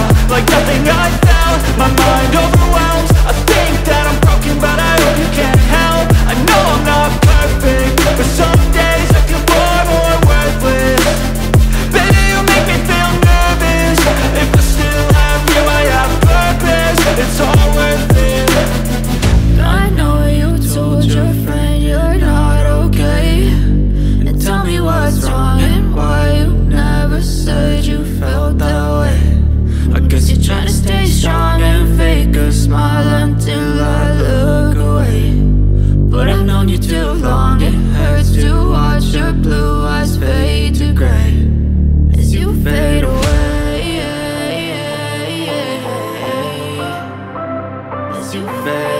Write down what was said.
down Like nothing I found. My mind overwhelmed. too fade